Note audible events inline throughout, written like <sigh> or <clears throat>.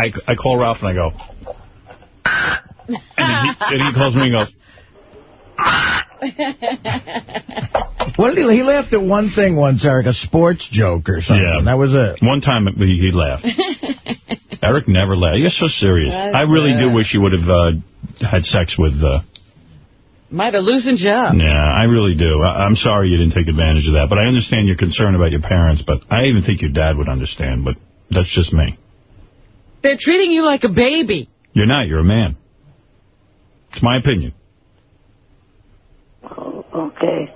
I, I call Ralph and I go, and he, and he calls me and goes, <laughs> What did he, he laughed at one thing once, Eric, a sports joke or something. Yeah. That was it. One time he, he laughed. <laughs> Eric never laughed. You're so serious. That's I really do wish you would have uh, had sex with... Uh, Might have loosened you up. yeah, I really do. I, I'm sorry you didn't take advantage of that, but I understand your concern about your parents, but I even think your dad would understand, but that's just me. They're treating you like a baby. You're not. You're a man. It's my opinion. Oh, okay.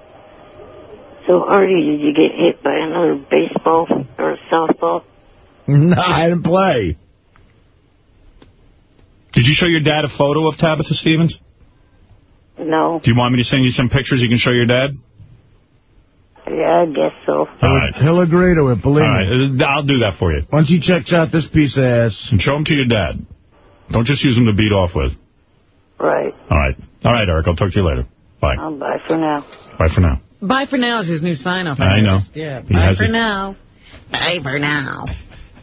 So, Artie, did you get hit by another baseball or a softball? <laughs> No, I didn't play. Did you show your dad a photo of Tabitha Stevens? No. Do you want me to send you some pictures you can show your dad? Yeah, I guess so. All right. He'll agree to it, believe All me. right, uh, I'll do that for you. Once he checks out this piece of ass. And show them to your dad. Don't just use them to beat off with. Right. All right. All right, Eric. I'll talk to you later. Bye. Um, bye for now. Bye for now. Bye for now is his new sign-off. I know. Yeah, He bye for it. now. Bye for now.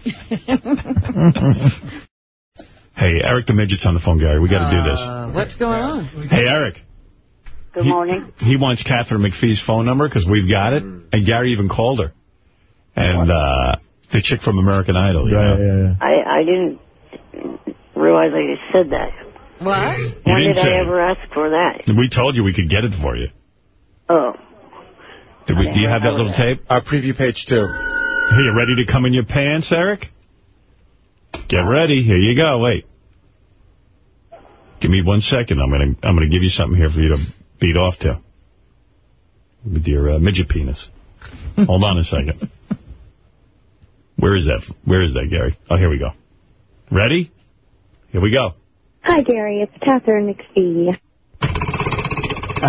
<laughs> Hey, Eric the Midget's on the phone, Gary. We got to do this. Uh, what's going on? Hey, Eric. Good morning. He wants Katharine McPhee's phone number because we've got it. And Gary even called her. And uh, the chick from American Idol. You Right, know? yeah, yeah. I, I didn't realize I said that. What? You When didn't say I it. ever ask for that? We told you we could get it for you. Oh. Did we, do you have that little tape? Our preview page two. Are you ready to come in your pants, Eric? Get ready. Here you go. Wait. Give me one second. I'm gonna I'm gonna give you something here for you to beat off to with your uh, midget penis. <laughs> Hold on a second. Where is that? Where is that, Gary? Oh, here we go. Ready? Here we go. Hi, Gary. It's Katharine McPhee. <laughs>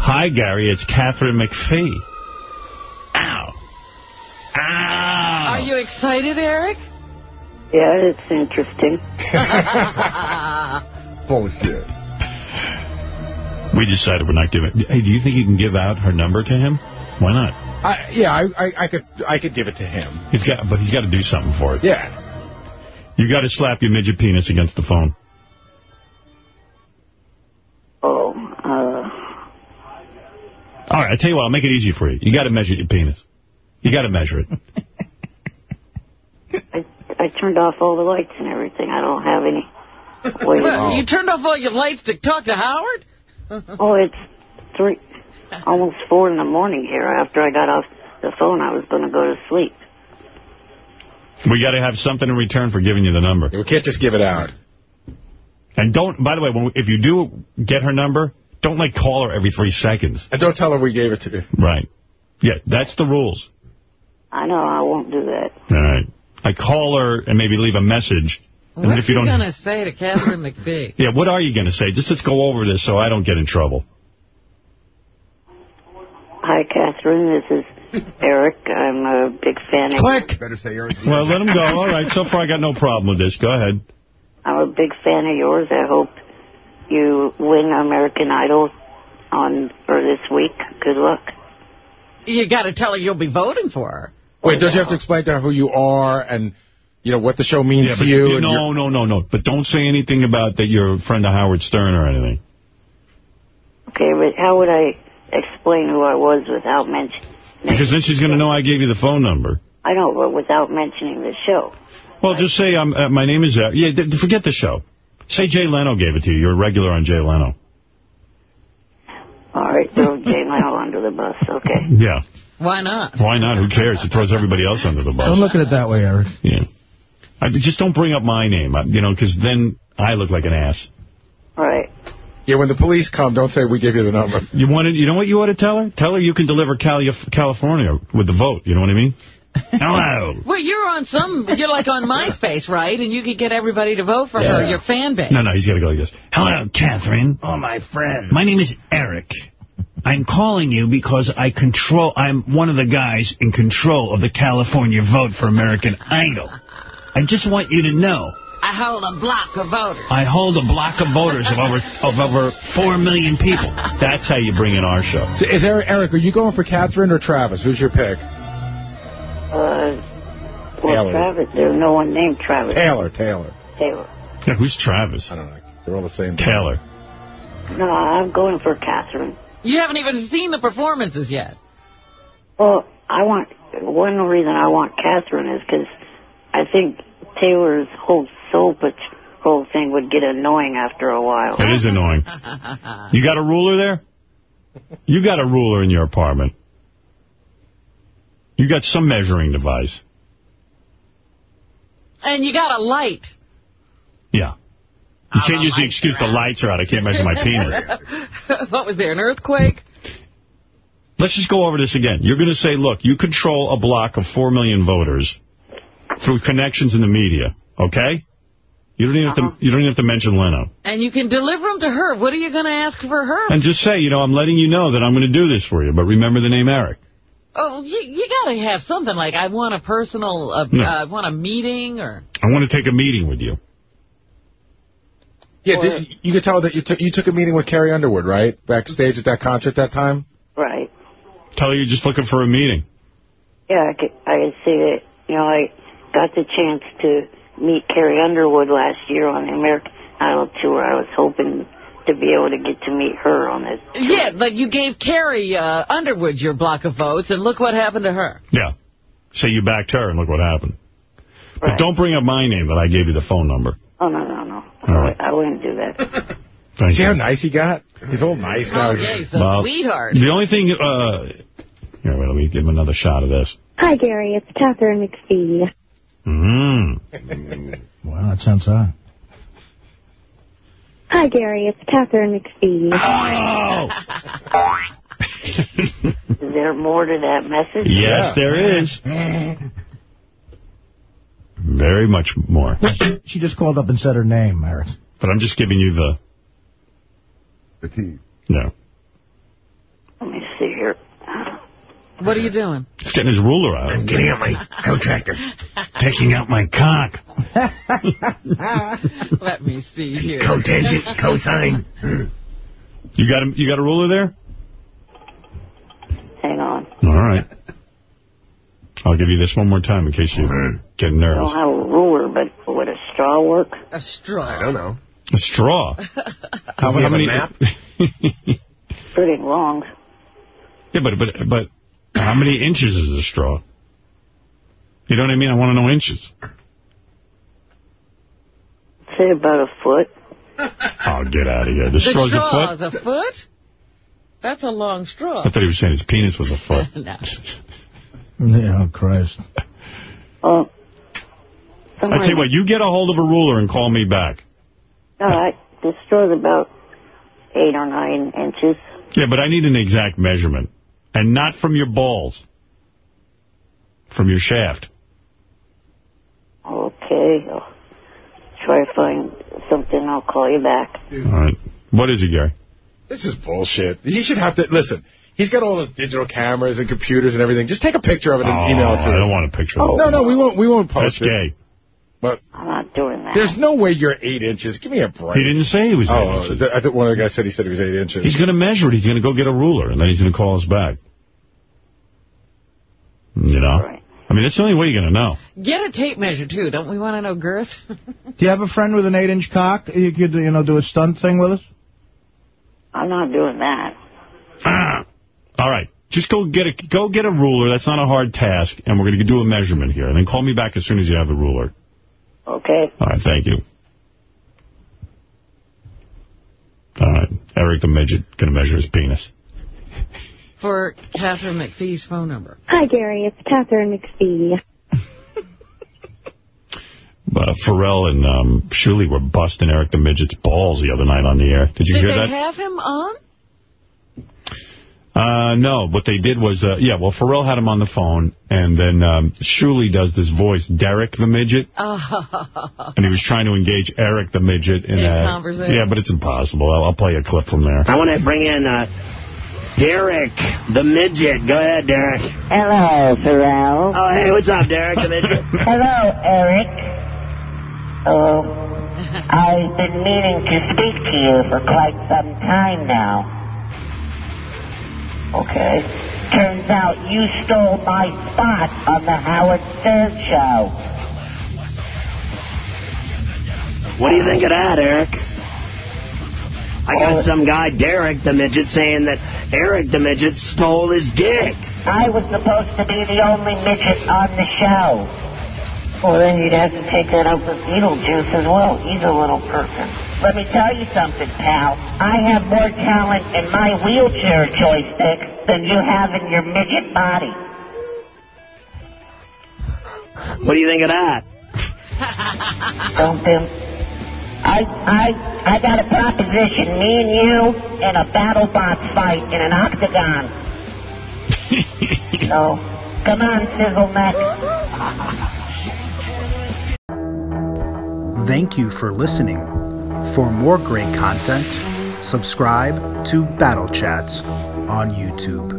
Hi, Gary. It's Katharine McPhee. Ow. Ow. Are you excited, Eric? Yeah, it's interesting. <laughs> Bullshit. We decided we're not giving. Hey, do you think you can give out her number to him? Why not? I, yeah, I, I, I could I could give it to him. He's got, but he's got to do something for it. Yeah. You got to slap your midget penis against the phone. Oh, uh, All right, I tell you what, I'll make it easy for you. You got to measure your penis. You got to measure it. <laughs> I, I turned off all the lights and everything. I don't have any <laughs> way What. You turned off all your lights to talk to Howard? <laughs> Oh, it's three, <laughs> almost four in the morning here. After I got off the phone, I was going to go to sleep. We got to have something in return for giving you the number. We can't just give it out. And don't, by the way, when, if you do get her number, don't like call her every three seconds. And don't tell her we gave it to you. Right. Yeah, that's the rules. I know I won't do that. All right. I call her and maybe leave a message. And then What's if you don't, going to say to Katharine McPhee? <laughs> yeah, what are you going to say? Just let's go over this so I don't get in trouble. Hi, Katharine. This is Eric. I'm a big fan of... Click. Better say Eric. Well, let him go. All right. So far, I got no problem with this. Go ahead. I'm a big fan of yours. I hope you win American Idol on for this week. Good luck. You got to tell her you'll be voting for her. Wait, don't you have to explain to her who you are and, you know, what the show means Yeah, to you? you- and no, no, no, no. But don't say anything about that you're a friend of Howard Stern or anything. Okay, but how would I explain who I was without mentioning... Because then she's going to know I gave you the phone number. I know, but without mentioning the show. Well, just say, I'm, uh, my name is... Uh, yeah, d- forget the show. Say Jay Leno gave it to you. You're a regular on Jay Leno. All right, throw Jay Leno under the bus, okay? Yeah. Why not? Why not? Who cares? It throws everybody else under the bus. Don't look at it that way, Eric. Yeah. I, just don't bring up my name, uh, you know, because then I look like an ass. All right. Yeah, when the police come, don't say we give you the number. You wanted, you know what you ought to tell her? Tell her you can deliver Cali California with the vote. You know what I mean? <laughs> Hello. Well, you're on some, you're like on MySpace, right? And you could get everybody to vote for Yeah. her, your fan base. No, no, he's got to go like this. Hello, Katharine. Oh, my friend. My name is Eric. I'm calling you because I control, I'm one of the guys in control of the California vote for American Idol. I just want you to know, I hold a block of voters. I hold a block of voters of over of over 4 million people. <laughs> That's how you bring in our show. So is Eric, Eric, are you going for Katharine or Travis? Who's your pick? Uh, Well, Taylor. Travis, there's no one named Travis. Taylor, Taylor. Taylor. Yeah, who's Travis? I don't know. They're all the same. Taylor. No, I'm going for Katharine. You haven't even seen the performances yet. Well, I want, one reason I want Katharine is because I think Taylor's whole soul patrol thing would get annoying after a while. It is annoying. You got a ruler there? You got a ruler in your apartment. You got some measuring device. And you got a light. Yeah. You can't use the excuse the lights are out. I can't measure my penis. <laughs> what was there, an earthquake? Let's just go over this again. You're going to say, look, you control a block of 4 million voters through connections in the media, okay? You don't even have to, you don't even have to mention Leno. And you can deliver them to her. What are you going to ask for her? And just say, you know, I'm letting you know that I'm going to do this for you, but remember the name Eric. Oh, you, you got to have something like, I want a personal, uh, No. uh, I want a meeting or... I want to take a meeting with you. Yeah, did, you could tell that you took you took a meeting with Carrie Underwood, right? Backstage at that concert that time. Right. Tell her you're just looking for a meeting. Yeah, I could, I could see that, you know, I got the chance to meet Carrie Underwood last year on the American Idol tour. I was hoping to be able to get to meet her on this. Yeah, but you gave Carrie uh, Underwood your block of votes, and look what happened to her. Yeah. So you backed her and look what happened. But don't bring up my name that I gave you the phone number. Oh, no, no, no. All right. I wouldn't do that. <laughs> Thank See you. how nice he got? He's all nice now. Oh, yeah, he's a Well, sweetheart. The only thing, uh, here, wait, let me give him another shot of this. Hi, Gary. It's Katharine McPhee. Mmm. <laughs> Wow, that sounds hot. Hi, Gary. It's Katharine McPhee. Oh! <laughs> Is there more to that message? yes, there is. Very much more. She just called up and said her name, Eric. But I'm just giving you the, The team. no. Let me see here. What are you doing? He's getting his ruler out. I'm Getting out my protractor. Taking out my cock. <laughs> Let me see here. Cotangent, cosine. You got a, you got a ruler there? Hang on. All right. I'll give you this one more time in case you mm-hmm. get nervous. I nervous. don't have a ruler, but would a straw work? A straw. I don't know. A straw. <laughs> How, Does how have a many? map? <laughs> Pretty long. yeah, but but but how many inches is a straw? You know what I mean? I want to know inches. Say about a foot. <laughs> Oh, get out of here. The, The straw's straw a is foot? a foot? That's a long straw. I thought he was saying his penis was a foot. <laughs> no. Yeah, oh, Christ. Oh. I tell you what, you get a hold of a ruler and call me back. All right. The straw's about eight or nine inches. Yeah, but I need an exact measurement. And not from your balls. From your shaft. Okay. I'll try to find something. I'll call you back. All right. What is it, Gary? This is bullshit. He should have to listen. He's got all those digital cameras and computers and everything. Just take a picture of it and oh, email it to us. I don't want a picture of oh. it. No, no, we won't. We won't That's post it. gay. But I'm not doing that. there's no way you're eight inches. Give me a break. He didn't say he was eight Oh, inches. I think one of the guys said he said he was eight inches. He's going to measure it. He's going to go get a ruler, and then he's going to call us back. You know? Right. I mean, that's the only way you're going to know. Get a tape measure, too. Don't we want to know girth? <laughs> Do you have a friend with an eight-inch cock? You could, you know, do a stunt thing with us? I'm not doing that. Ah. All right. Just go get a go get a ruler. That's not a hard task, and we're going to do a measurement here. And then call me back as soon as you have the ruler. Okay. All right. Thank you. All right. Eric the midget going to measure his penis. <laughs> For Katharine McPhee's phone number. Hi, Gary. It's Katharine McPhee. <laughs> Uh, Pharrell and um, Shuli were busting Eric the midget's balls the other night on the air. Did you Did hear they that? have him on? Uh, no, what they did was, uh, yeah, well, Pharrell had him on the phone, and then um, Shuli does this voice, Derek the midget, <laughs> Oh. and he was trying to engage Eric the midget in, In a conversation. Yeah, but it's impossible. I'll, I'll play a clip from there. I want to bring in uh, Derek, the midget. Go ahead, Derek. Hello, Pharrell. Oh, hey, what's up, Derek, the midget? <laughs> Hello, Eric. Oh, I've been meaning to speak to you for quite some time now. Okay. Turns out you stole my spot on the Howard Stern show. What do you think of that, Eric? I got oh. some guy, Derek the Midget, saying that Eric the Midget stole his gig. I was supposed to be the only midget on the show. Well, then you'd have to take that up with Beetlejuice as well. He's a little person. Let me tell you something, pal. I have more talent in my wheelchair joystick than you have in your midget body. What do you think of that? Don't them? I I I got a proposition. Me and you in a battle box fight in an octagon. <laughs> No. Come on, Sizzle Neck. Thank you for listening. For more great content, subscribe to Battle Chats on YouTube.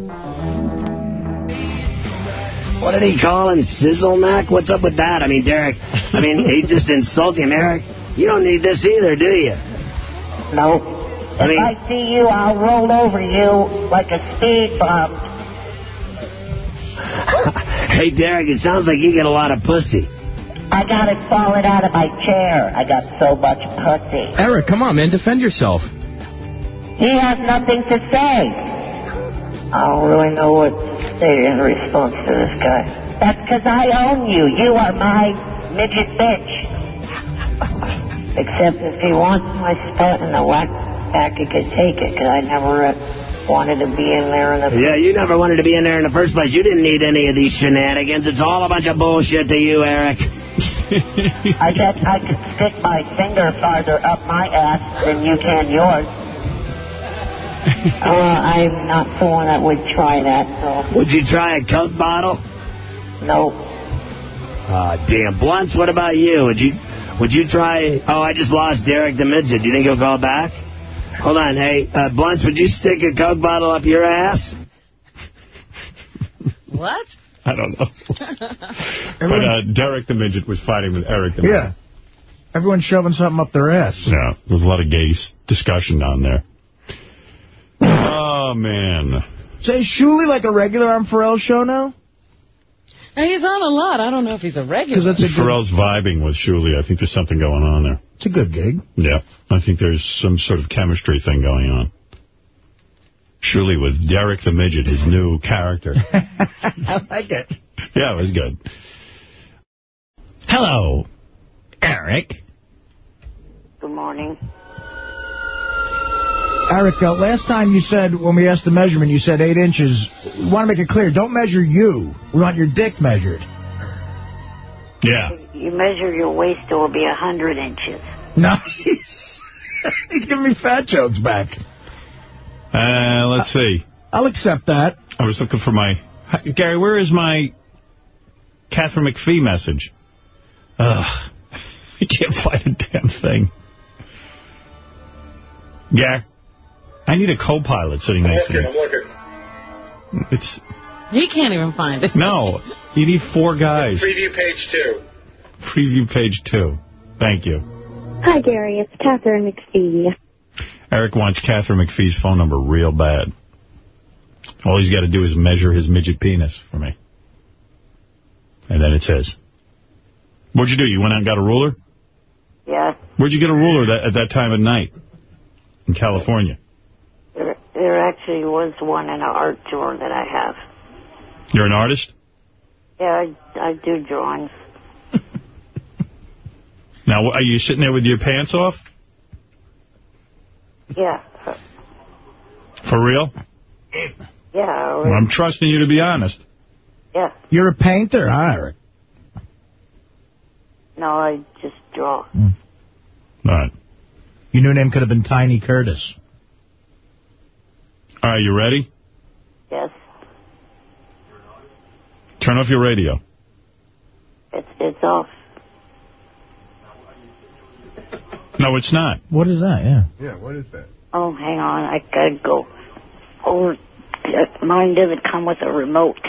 What did he call him? Sizzleneck? What's up with that? I mean, Derek, I mean, he <laughs> just insulted him. Eric, you don't need this either, do you? No. I mean- if I see you, I'll roll over you like a speed bump. <laughs> hey, Derek, it sounds like you get a lot of pussy. I got it falling out of my chair. I got so much pussy. Eric, come on, man. Defend yourself. He has nothing to say. I don't really know what to say in response to this guy. That's because I own you. You are my midget bitch. Except if he wants my spot in the whack pack, he could take it, because I never uh, wanted to be in there in the... Yeah, you never wanted to be in there in the first place. You didn't need any of these shenanigans. It's all a bunch of bullshit to you, Eric. <laughs> I bet I could stick my finger farther up my ass than you can yours. Uh, I'm not the one that would try that, so... Would you try a Coke bottle? No. Ah, damn. Blunts, what about you? Would you would you try... Oh, I just lost Derek the Midget. Do you think he'll call back? Hold on. Hey, uh, Blunts, would you stick a Coke bottle up your ass? What? I don't know. <laughs> but uh, Derek the Midget was fighting with Eric the Midget. Yeah. Everyone's shoving something up their ass. Yeah, there's a lot of gay discussion down there. Oh, man. Say, Shuli like a regular on Pharrell's show now? He's on a lot. I don't know if he's a regular. Because that's a good, Pharrell's vibing with Shuli. I think there's something going on there. it's a good gig. Yeah, I think there's some sort of chemistry thing going on. Shuli with Derek the Midget, his new character. <laughs> I like it. Yeah, it was good. Hello, Eric. Good morning. Eric, uh, last time you said, when we asked the measurement, you said eight inches. We want to make it clear, don't measure you. We want your dick measured. Yeah. You measure your waist, it will be a 100 inches. Nice. <laughs> He's giving me fat jokes back. Uh, let's see. I'll accept that. I was looking for my... Gary, where is my Katharine McPhee message? Ugh. <laughs> I can't find a damn thing. Gary, I need a co-pilot sitting next to me. I'm looking. It's... He can't even find it. No, you need four guys. Preview page two. Preview page two. Thank you. Hi, Gary. It's Katharine McPhee. Eric wants Katharine McPhee's phone number real bad. All he's got to do is measure his midget penis for me. And then it says. What'd you do? You went out and got a ruler? Yeah. Where'd you get a ruler that, at that time of night? In California. There, there actually was one in an art drawer that I have. You're an artist? Yeah, I, I do drawings. <laughs> Now, are you sitting there with your pants off? Yeah. For real? Yeah. I Well, was- I'm trusting you to be honest. Yeah. You're a painter, huh, Eric? No, I just draw. Hmm. All right. Your new name could have been Tiny Curtis. All right, you ready? Yes. Turn off your radio. It's it's off. No, it's not. What is that? Yeah. Yeah, what is that? Oh, hang on. I gotta go. Oh, mine doesn't come with a remote.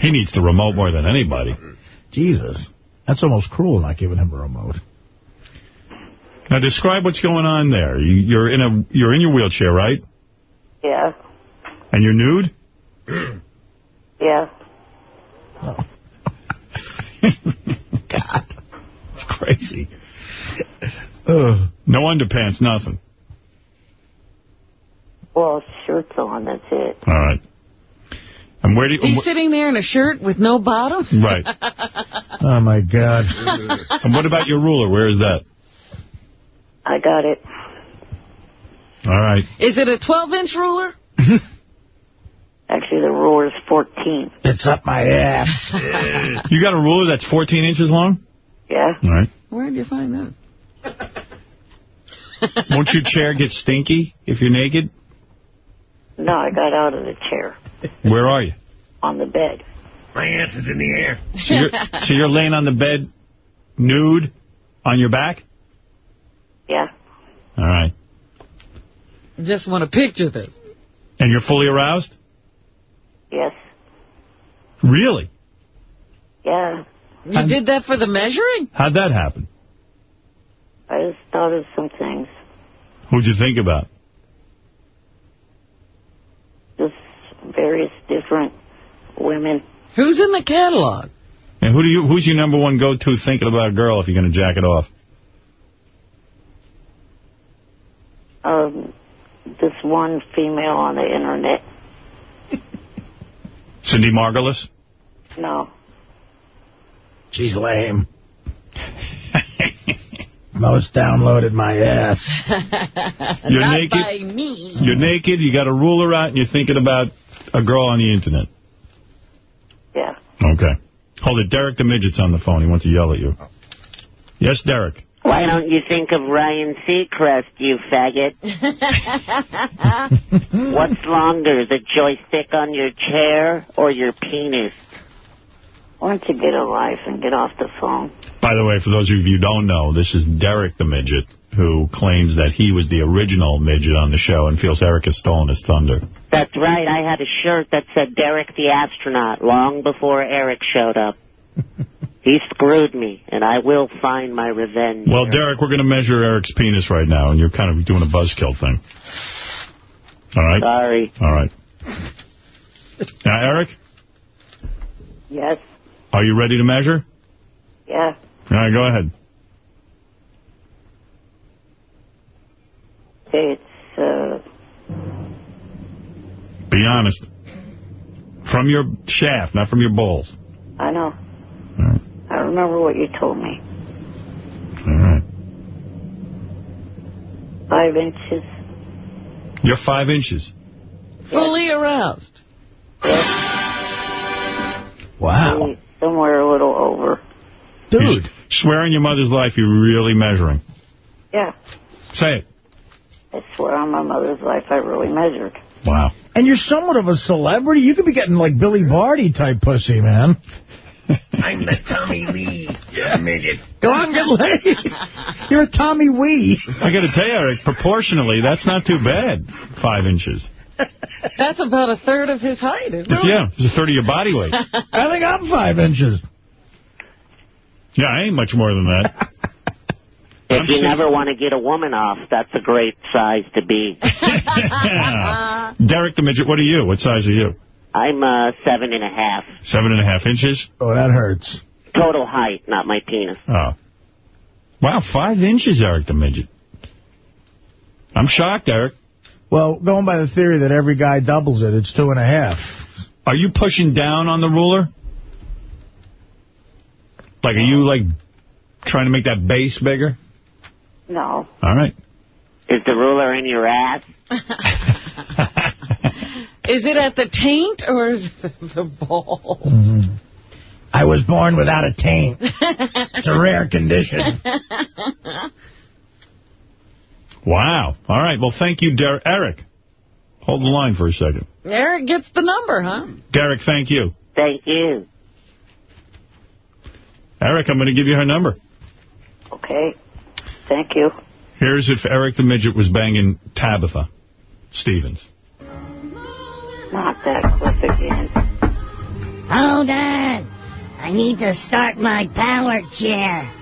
He needs the remote more than anybody. Jesus. That's almost cruel not giving him a remote. Now, describe what's going on there. You, you're in a you're in your wheelchair, right? Yeah. And you're nude? Yeah. God. It's crazy. <laughs> Ugh. No underpants, nothing. Well, shirts on, that's it. All right. And where do you... He's sitting there in a shirt with no bottom? Right. <laughs> Oh, my God. <laughs> and what about your ruler? Where is that? I got it. All right. Is it a 12-inch ruler? Actually, the ruler is 14. It's up my ass. You got a ruler that's 14 inches long? Yeah? All right. Where did you find that? <laughs> Won't your chair get stinky if you're naked? No, I got out of the chair Where are you? on the bed. My ass is in the air. So you're, so you're laying on the bed nude on your back? Yeah. All right. Just want to picture this. And you're fully aroused? Yes. Really? Yeah. You did that for the measuring? How'd that happen? I just thought of some things. Who'd you think about? Just various different women. Who's in the catalog? And who do you? Who's your number one go-to thinking about a girl if you're going to jack it off? Um, this one female on the internet. <laughs> Cindy Margolis? No. She's lame. Most downloaded my ass. <laughs> You're Not naked? by me. You're naked, you got a ruler out, and you're thinking about a girl on the internet. Yeah. Okay. Hold it. Derek the Midget's on the phone. He wants to yell at you. Yes, Derek. Why don't you think of Ryan Seacrest, you faggot? <laughs> What's longer, the joystick on your chair or your penis? Why don't you get a life and get off the phone? By the way, for those of you who don't know, this is Derek the Midget, who claims that he was the original midget on the show and feels Eric has stolen his thunder. That's right, I had a shirt that said Derek the Astronaut long before Eric showed up. <laughs> he screwed me, and I will find my revenge. Well, Derek, we're going to measure Eric's penis right now, and you're kind of doing a buzzkill thing. All right? Sorry. All right. Now, Eric, Yes. Are you ready to measure? Yeah. All right, go ahead. It's, uh, Be honest. From your shaft, not from your balls. I know. All right. I remember what you told me. All right. Five inches. You're five inches. Fully aroused. Wow. Maybe Somewhere a little over. Dude. Swear on your mother's life you're really measuring. Yeah. Say it. I swear on my mother's life I really measured. Wow. And you're somewhat of a celebrity. You could be getting like Billy Barty type pussy, man. <laughs> I'm the Tommy Lee. Yeah, midget. Go on, get laid. You're a Tommy Wee. I got to tell you, Eric, proportionally, that's not too bad. Five inches. That's about a third of his height, isn't it? Yeah, it's a third of your body weight. <laughs> I think I'm five inches. Yeah, I ain't much more than that. If I'm you six- never want to get a woman off, that's a great size to be. <laughs> <laughs> Derek the Midget, what are you? What size are you? I'm uh, seven and a half. Seven and a half inches? Oh, that hurts. Total height, not my penis. Oh. Wow, five inches, Eric the Midget. I'm shocked, Eric. Well, going by the theory that every guy doubles it, it's two and a half. Are you pushing down on the ruler? Like, are you, like, trying to make that base bigger? No. All right. Is the ruler in your ass? <laughs> Is it at the taint or is it the ball? Mm-hmm. I was born without a taint. <laughs> It's a rare condition. <laughs> Wow. All right. Well, thank you, Derek. Eric, hold the line for a second. Eric gets the number, huh? Derek, thank you. Thank you. Eric, I'm going to give you her number. Okay. Thank you. Here's if Eric the Midget was banging Tabitha Stevens. Not that clip again. Hold on. I need to start my power chair.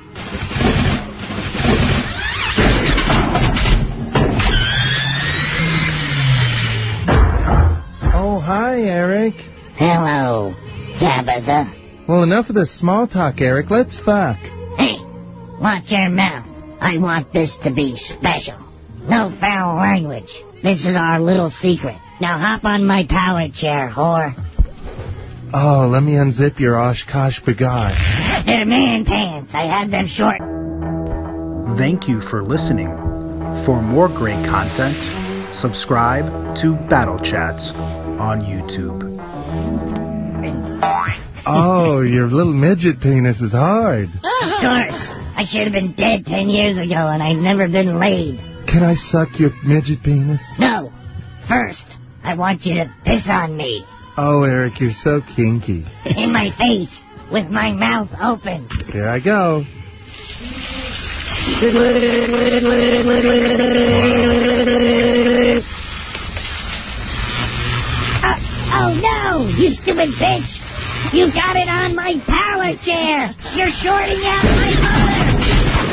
Hello, Tabitha. Well, enough of the small talk, Eric. Let's fuck. Hey, watch your mouth. I want this to be special. No foul language. This is our little secret. Now hop on my power chair, whore. Oh, let me unzip your OshKosh B'gosh. They're man pants. I had them short. Thank you for listening. For more great content, subscribe to Battle Chats on YouTube. Oh, your little midget penis is hard. Of course. I should have been dead ten years ago and I've never been laid. Can I suck your midget penis? No. First, I want you to piss on me. Oh, Eric, you're so kinky. In my face. With my mouth open. Here I go. <laughs> no, you stupid bitch! You got it on my power chair! You're shorting out my power!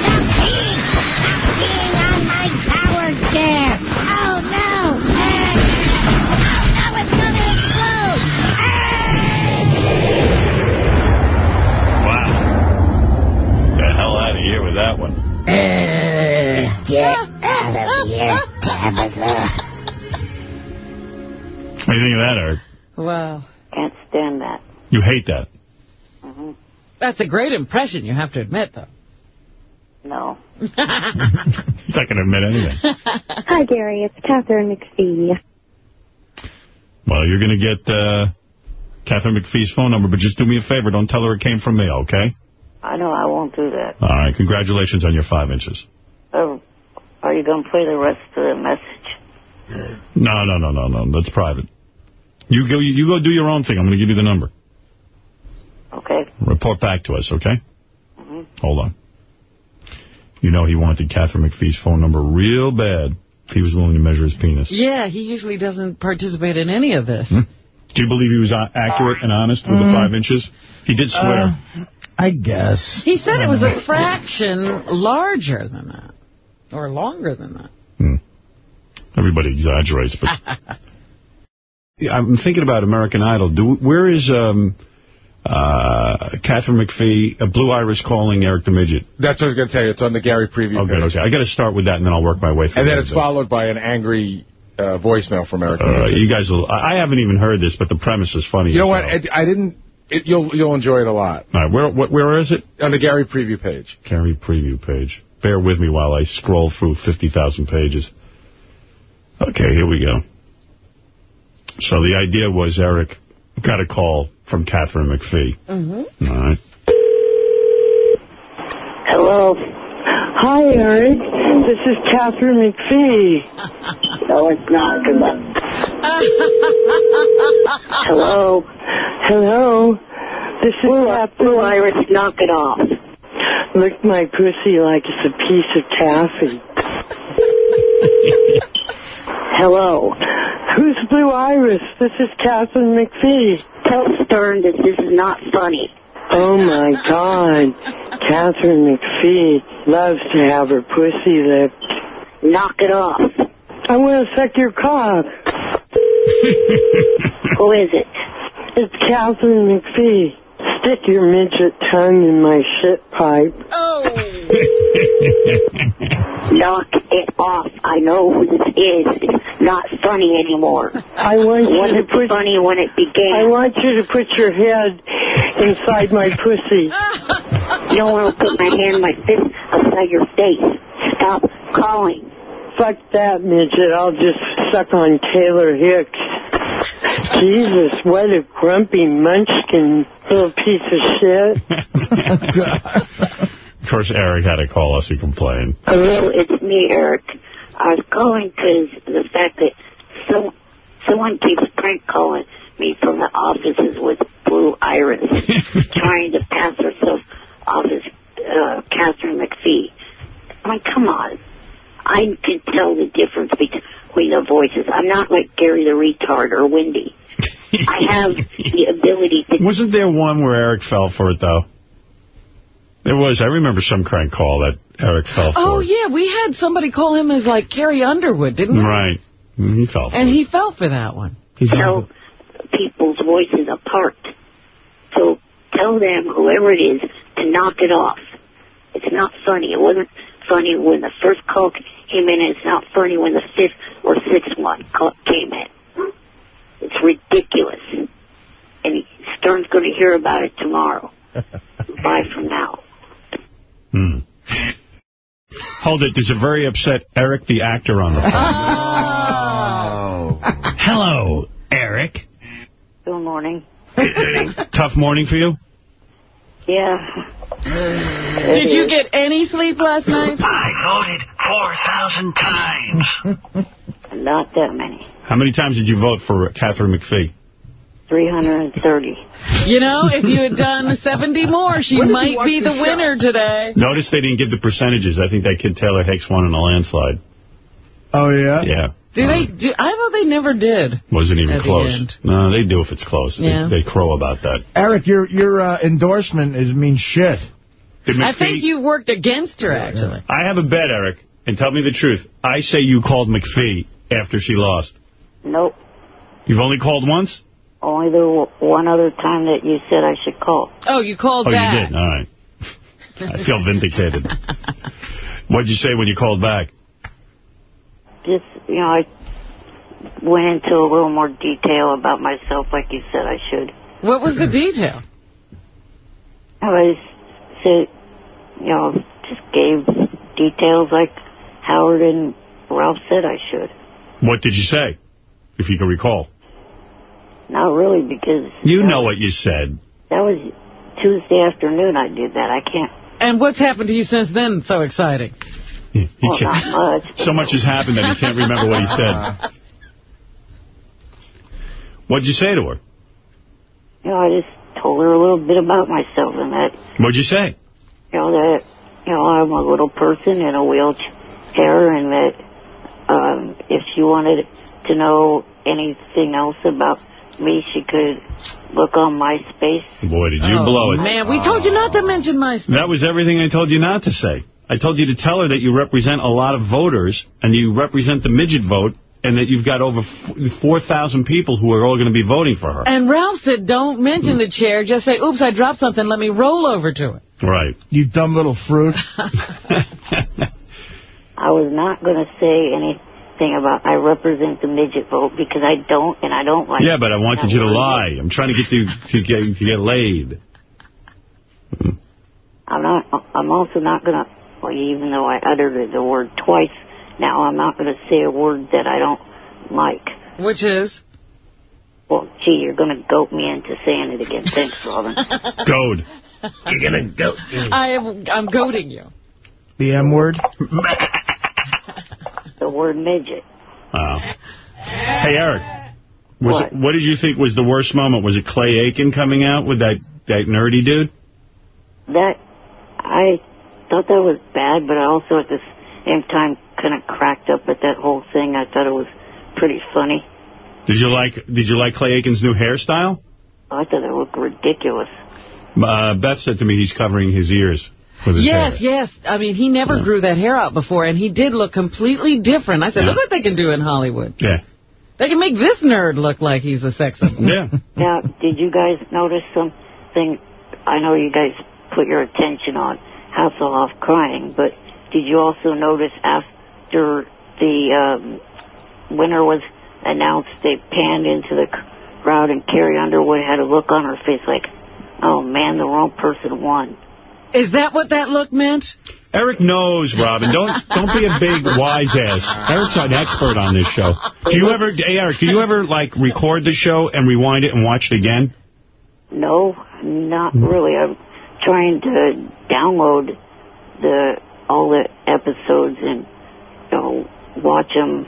Stop peeing! Stop peeing on my power chair! Oh no! Oh no, it's gonna explode! Wow. The hell out of here with that one. Uh, get out of here, Tabitha. What do you think of that, Eric? Wow. Can't stand that. You hate that. hmm That's a great impression, you have to admit, though. No. <laughs> He's not going to admit anything. <laughs> Hi, Gary. It's Katharine McPhee. Well, you're going to get uh, Katharine McPhee's phone number, but just do me a favor. Don't tell her it came from me, okay? I know I won't do that. All right. Congratulations on your five inches. Uh, are you going to play the rest of the message? No, no, no, no, no. That's private. You go, you go do your own thing. I'm going to give you the number. Okay. Report back to us, okay? hmm Hold on. You know he wanted Katharine McPhee's phone number real bad he was willing to measure his penis. Yeah, he usually doesn't participate in any of this. Hmm? Do you believe he was uh, accurate and honest with the five inches? He did swear. Uh, I guess. He said it was a fraction larger than that. Or longer than that. Everybody exaggerates, but... <laughs> I'm thinking about American Idol. Do Where is um, uh, Katharine McPhee, uh, Blue Iris calling Eric the Midget? That's what I was going to tell you. It's on the Gary preview Okay, page. okay. I got to start with that, and then I'll work my way through And then it's followed by an angry uh, voicemail from Eric. Uh, you guys will... I I haven't even heard this, but the premise is funny. You know what? I, I didn't... It, you'll you'll enjoy it a lot. All right, where, what, where is it? On the Gary preview page. Gary preview page. Bear with me while I scroll through 50,000 pages. Okay, here we go. So the idea was Eric got a call from Katharine McPhee. Mm-hmm. All right. Hello. Hi, Eric. This is Katharine McPhee. <laughs> no, it's not. Good luck. Hello. Hello. This is Katharine. Blue Iris, knock it off. Lick my pussy like it's a piece of taffy. <laughs> Hello. Who's Blue Iris? This is Katharine McPhee. Tell Stern that this is not funny. Oh my God. Katharine McPhee loves to have her pussy licked. Knock it off. I want to suck your cock. <laughs> Who is it? It's Katharine McPhee. Stick your midget tongue in my shit pipe. Oh. <laughs> Knock it off. I know who this is. It's not funny anymore. I want you to put funny when it began. I want you to put your head inside my pussy. <laughs> You don't want to put my hand, my fist outside your face. Stop calling. Fuck that, midget. I'll just suck on Taylor Hicks. Jesus, what a grumpy munchkin little piece of shit. <laughs> Of course, Eric had to call us and complain. Hello, it's me, Eric. I was calling because the fact that some, someone keeps prank calling me from the offices with Blue Iris, <laughs> trying to pass herself off as uh, Katharine McPhee. I mean, come on. I can tell the difference between the voices. I'm not like Gary the retard or Wendy. I have the ability to Wasn't there one where Eric fell for it, though? There was. I remember some crank call that Eric fell for. Oh, yeah, we had somebody call him as, like, Carrie Underwood, didn't we? Right. Mm, He fell for And it. he fell for that one. He's tell people's voices apart. So tell them, whoever it is, to knock it off. It's not funny. It wasn't funny when the first call came in, and it's not funny when the fifth or sixth one call came in. It's ridiculous. And Stern's going to hear about it tomorrow. <laughs> Bye for now. Hmm. Hold it. There's a very upset Eric the actor on the phone. Oh. Hello, Eric. Good morning. Tough morning for you? Yeah. Did you get any sleep last night? I voted 4,000 times. Not that many. How many times did you vote for Katharine McPhee? 330. You know, if you had done 70 more, she When might be the the show? winner today. Notice they didn't give the percentages. I think that kid Taylor Hicks won in a landslide. Oh, yeah? Yeah. Do they? Do, I thought they never did. Wasn't even At the close. No, they do if it's close. Yeah. They, they crow about that. Eric, your your uh, endorsement is means shit. I think you worked against her, actually. I have a bet, Eric, and tell me the truth. I say you called McPhee after she lost. Nope. You've only called once? Only the one other time that you said I should call. Oh, you called oh, back. you did? All right. I feel vindicated. <laughs> What'd you say when you called back? Just, you know, I went into a little more detail about myself like you said I should. What was the detail? I was, said, you know, just gave details like Howard and Ralph said I should. What did you say, if you can recall? Not really, because You know what you said. that was Tuesday afternoon I did that. I can't, And what's happened to you since then? So exciting. He well, can't- not much. <laughs> so much has happened that he can't remember what he said. <laughs> What'd you say to her? You know, I just told her a little bit about myself and that, What'd you say? you know, that, you know, I'm a little person in a wheelchair and that um, if she wanted to know anything else about me, she could look on MySpace. Boy, did you Oh, blow it. Man, we told you not to mention my... That was everything I told you not to say. I told you to tell her that you represent a lot of voters, and you represent the midget vote, and that you've got over 4,000 people who are all going to be voting for her. And Ralph said, don't mention the chair. Just say, oops, I dropped something. Let me roll over to it. Right. You dumb little fruit. <laughs> I was not going to say anything about I represent the midget vote because I don't, and I don't like Yeah, but I wanted you to lie. I'm trying to get you to get, to get laid. I'm not. I'm also not going to. Well, even though I uttered the word twice, now I'm not going to say a word that I don't like. Which is? Well, gee, you're going to goat me into saying it again. Thanks, Robin. <laughs> Goad. You're going to goat I am, I'm goading you. The M word. <laughs> the word midget. Wow. Hey, Eric. Was What? It, what did you think was the worst moment? Was it Clay Aiken coming out with that, that nerdy dude? That I thought that was bad, but I also at the same time kind of cracked up at that whole thing. I thought it was pretty funny. Did you like Did you like Clay Aiken's new hairstyle? I thought it looked ridiculous. Uh, Beth said to me he's covering his ears Yes, hair. yes. I mean, he never grew that hair out before, and he did look completely different. I said, Yeah. look what they can do in Hollywood. Yeah. They can make this nerd look like he's a sex symbol. Yeah. <laughs> Now, did you guys notice something? I know you guys put your attention on Hasselhoff crying, but did you also notice after the um, winner was announced, they panned into the crowd and Carrie Underwood had a look on her face like, oh man, the wrong person won. Is that what that look meant? Eric knows, Robin. Don't don't be a big wise ass. Eric's an expert on this show. Do you ever, hey Eric, do you ever like record the show and rewind it and watch it again? No, not mm-hmm. really. I'm trying to download the all the episodes and you know watch them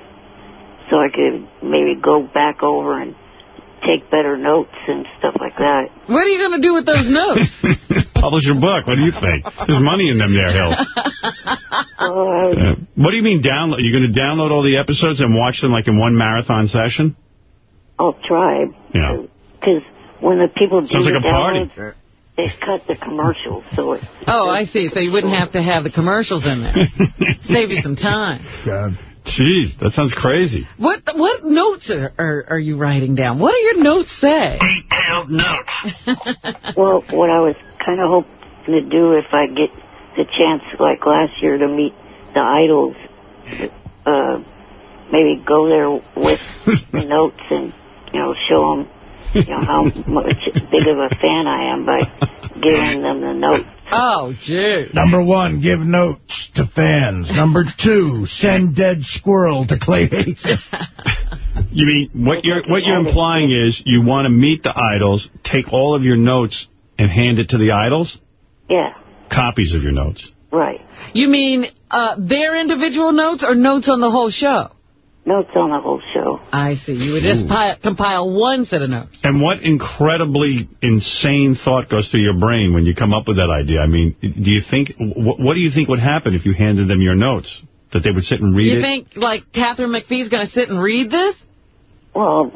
so I could maybe go back over and take better notes and stuff like that. What are you going to do with those notes? <laughs> Publish your book. What do you think? There's money in them there, Hills. Oh, Uh, what do you mean download? You're going to download all the episodes and watch them like in one marathon session? I'll try Yeah. because when the people do Sounds the like a party. they cut the commercials, so it, Oh, I see. So you wouldn't have to have the commercials in there. <laughs> Save you some time. God. Jeez, that sounds crazy. What what notes are, are, are you writing down? What do your notes say? <laughs> Detailed notes. <laughs> well, what I was kind of hoping to do if I get the chance, like last year, to meet the idols, uh, maybe go there with the <laughs> notes and, you know, show them, you know, how much big of a fan I am by giving them the notes. Oh, gee. Number one, give notes to fans. Number two, send dead squirrel to Clay You mean, what you're what you're implying is you want to meet the idols, take all of your notes, and hand it to the idols? Yeah, Copies of your notes. right. You mean uh, their individual notes or notes on the whole show? Notes on the whole show. I see. You would just compile one set of notes. And what incredibly insane thought goes through your brain when you come up with that idea? I mean, do you think, what, what do you think would happen if you handed them your notes? That they would sit and read you it? think, like, Katharine McPhee's going to sit and read this? Well,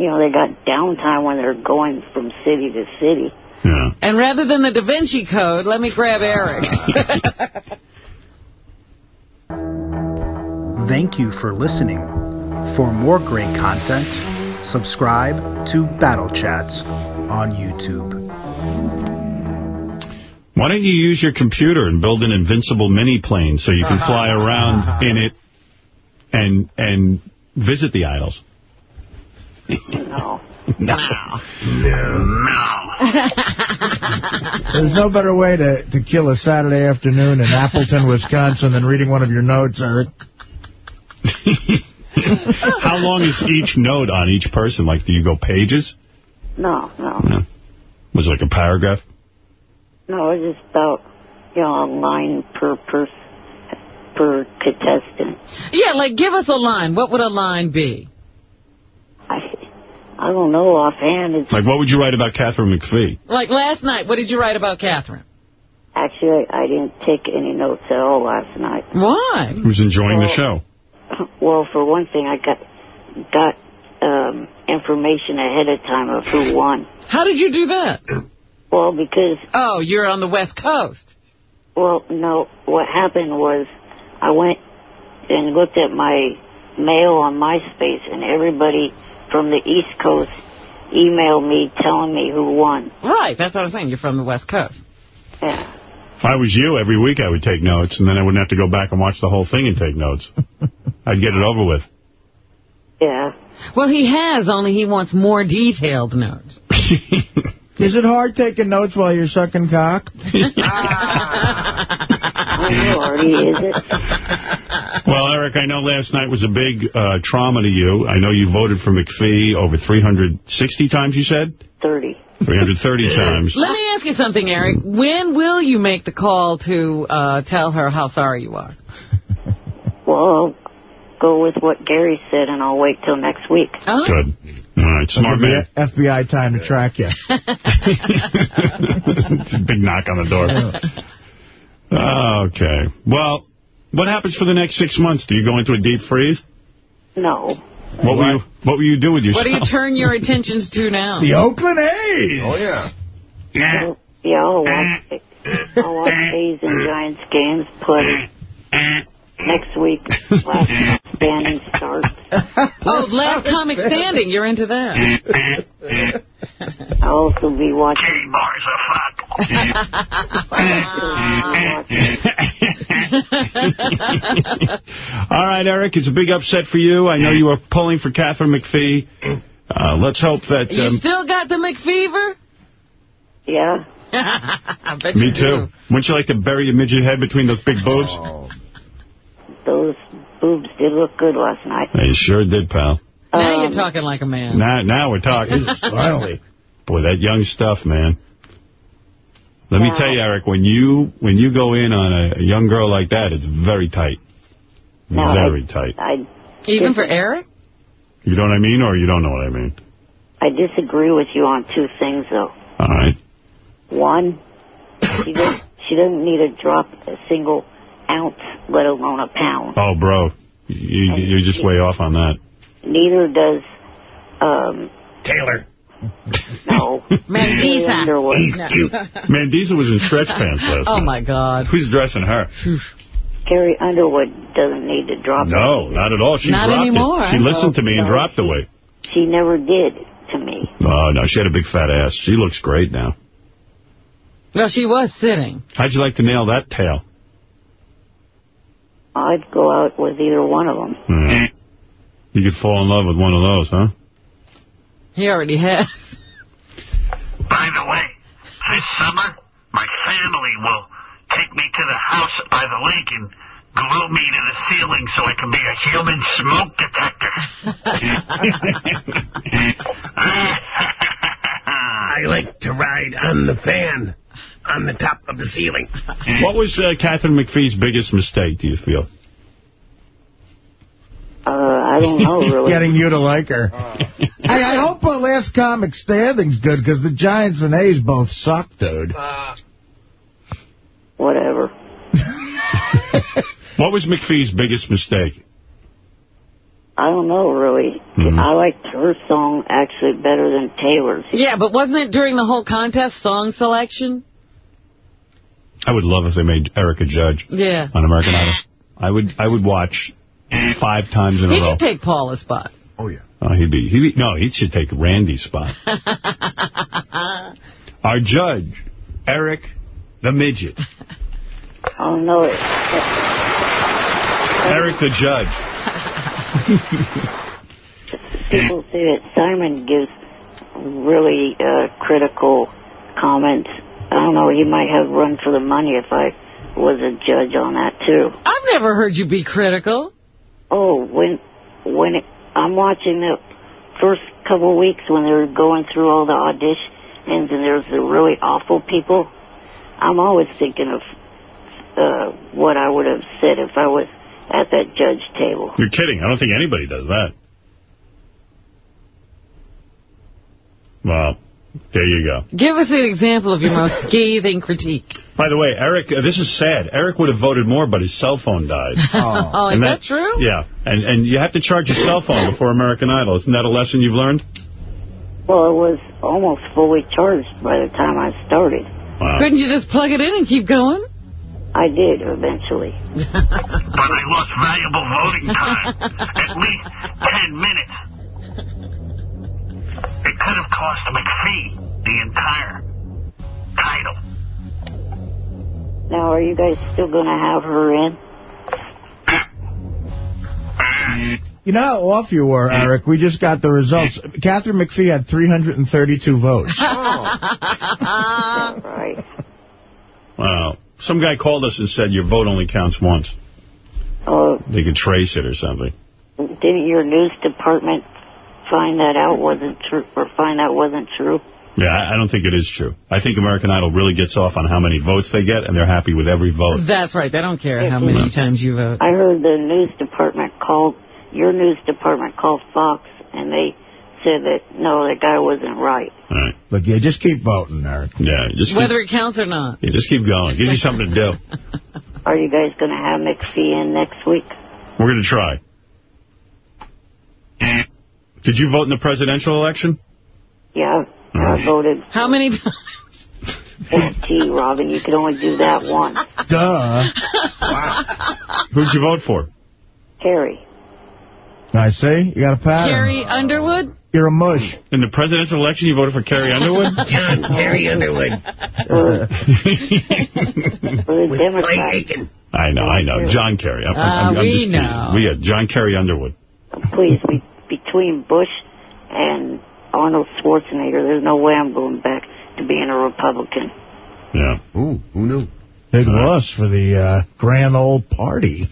you know, they got downtime when they're going from city to city. Yeah. And rather than the Da Vinci Code, let me grab Eric. <laughs> <laughs> Thank you for listening. For more great content, subscribe to Battle Chats on YouTube. Why don't you use your computer and build an invincible mini plane so you can <laughs> fly around in it and and visit the idols? No. No. There's no better way to, to kill a Saturday afternoon in Appleton, Wisconsin than reading one of your notes, Eric. <laughs> How long is each note on each person? Like, do you go pages? No, no. No. Was it like a paragraph? No, it's just about, you know, a line per per, per contestant. yeah, like, give us a line. What would a line be? I I don't know offhand. It's Like, what would you write about Katharine McPhee? Like last night, what did you write about Katharine? Actually, I didn't take any notes at all last night. Why? Who's enjoying the show? Well, for one thing, I got got um, information ahead of time of who won. How did you do that? <clears throat> Well, because Oh, you're on the West Coast. well, no, what happened was I went and looked at my mail on MySpace, and everybody from the East Coast emailed me telling me who won. Right, that's what I'm saying. You're from the West Coast. Yeah. If I was you, every week I would take notes, and then I wouldn't have to go back and watch the whole thing and take notes. <laughs> I'd get it over with. Yeah. Well, he has, only he wants more detailed notes. <laughs> Is it hard taking notes while you're sucking cock? I know, Artie, is it? Well, Eric, I know last night was a big uh, trauma to you. I know you voted for McPhee over 360 times, you said? 30. 330 <laughs> times. Let me ask you something, Eric. When will you make the call to uh, tell her how sorry you are? Well, I'll go with what Gary said, and I'll wait till next week. Oh. Good. All right, smart That'll man. FBI time to track you. <laughs> Big knock on the door. Okay. Well, what happens for the next six months? Do you go into a deep freeze? No. What will you What will you do with yourself? What do you turn your attentions to now? The Oakland A's. Oh, yeah. Yeah, yeah I'll watch, I'll watch A's and Giants games, play next week. Last standing starts. <laughs> Oh, last comic standing. You're into that. I'll also be watching. <laughs> All right, Eric, it's a big upset for you. I know you were pulling for Katharine McPhee. Uh, let's hope that... You Um, still got the McFever? Yeah. <laughs> Me too. do. Wouldn't you like to bury your midget head between those big boobs? Those boobs did look good last night. You sure did, pal. Now Um, you're talking like a man. Now, now we're talking. <laughs> Finally. Boy, that young stuff, man. Let me tell you, Eric, when you when you go in on a, a young girl like that, it's very tight. No, very tight. I Even for Eric? You know what I mean, or you don't know what I mean? I disagree with you on two things, though. All right. One, she doesn't, she doesn't need to drop a single ounce, let alone a pound. Oh, bro, you, you're just way off on that. Neither does, um, Taylor. no. <laughs> Mandisa. Underwood. No. Man, Diesel was in stretch <laughs> pants last Oh, night. my God. Who's dressing her? Carrie Underwood doesn't need to drop No, it. not at all. She Not dropped anymore. it. She listened to me and dropped the weight. She never did to me. Oh, no, she had a big fat ass. She looks great now. Well, she was sitting. How'd you like to nail that tail? I'd go out with either one of them. Hmm. You could fall in love with one of those, huh? He already has. By the way, this summer, my family will take me to the house by the lake and glue me to the ceiling so I can be a human smoke detector. <laughs> <laughs> I like to ride on the fan on the top of the ceiling. <laughs> What was uh, Katharine McPhee's biggest mistake, do you feel? Uh, I don't know, <laughs> really. Getting you to like her. <laughs> hey, I hope uh, Last Comic Standing's good, because the Giants and A's both suck, dude. Whatever. What was McPhee's biggest mistake? I don't know, really. Mm-hmm. I liked her song actually better than Taylor's. Yeah, but wasn't it during the whole contest song selection? I would love if they made Eric a judge Yeah. on American Idol. I would I would watch five times in a He row. could take Paula's spot. Oh, yeah. Oh, he'd be, he'd be, no, he should take Randy's spot. <laughs> Our judge, Eric the Midget. I don't know it. Eric the Judge. <laughs> People say that Simon gives really uh, critical comments. I don't know, he might have run for the money if I was a judge on that, too. I've never heard you be critical. Oh, when when it, I'm watching the first couple of weeks when they're going through all the auditions and there's the really awful people, I'm always thinking of uh, what I would have said if I was at that judge table. You're kidding. I don't think anybody does that. Well, there you go. Give us an example of your most <laughs> scathing critique. By the way, Eric, uh, this is sad. Eric would have voted more, but his cell phone died. <laughs> Oh, is And that true? Yeah, and and you have to charge your cell phone before American Idol. Isn't that a lesson you've learned? Well, it was almost fully charged by the time I started. Wow. Couldn't you just plug it in and keep going? I did eventually. but I lost valuable voting time. At least 10 minutes. It could have cost McPhee the entire title. Now, are you guys still going to have her in? You know how off you were, Eric? We just got the results. Katharine McPhee had 332 votes. <laughs> Oh. right. Wow. Some guy called us and said your vote only counts once. Oh, They could trace it or something. didn't your news department find that out wasn't true, or find out wasn't true? Yeah, I I don't think it is true. I think American Idol really gets off on how many votes they get, and they're happy with every vote. That's right. They don't care how many times you vote. I heard the news department called, your news department called Fox, and they said that, no, that guy wasn't right. All right. Look, yeah, just keep voting, Eric. Yeah, just keep, Whether it counts or not. yeah, just keep going. Gives you something to do. <laughs> Are you guys going to have McPhee in next week? We're going to try. Did you vote in the presidential election? Yeah, I voted. How many times? Well, gee, Robin, you could only do that once. Duh. <laughs> Who'd you vote for? Carrie. I see. You got a pattern. Carrie Underwood? You're a mush. In the presidential election, you voted for Carrie Underwood? <laughs> John Carrie <laughs> Underwood. For the Democrats. I know, I know. John Kerry. I'm, Ah, I'm, I'm we just kidding. know. We had John Kerry Underwood. Please, be, between Bush and Arnold Schwarzenegger, there's no way I'm going back to being a Republican. Yeah. Ooh, who knew? Big loss for the uh, grand old party.